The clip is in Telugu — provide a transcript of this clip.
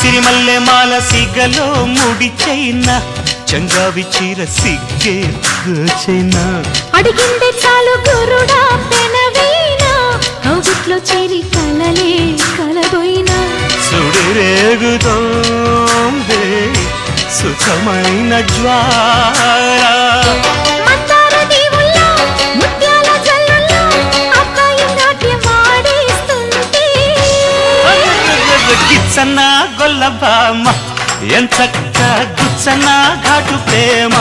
సిరిమల్లె మాల సిగలో ముడిచైనా చంగావి చీర సిగ్గే చైనా అడిగిందే చాలు గురుడా పెనవీనా కౌగుట్లో చేరి కలలే కలబోయినా. సుడిరేగుతోంది సుఖమైన జ్వాల గిచ్చన్న గొల్లబామ ఎంత గుచ్చన్న ఘాటు ప్రేమ?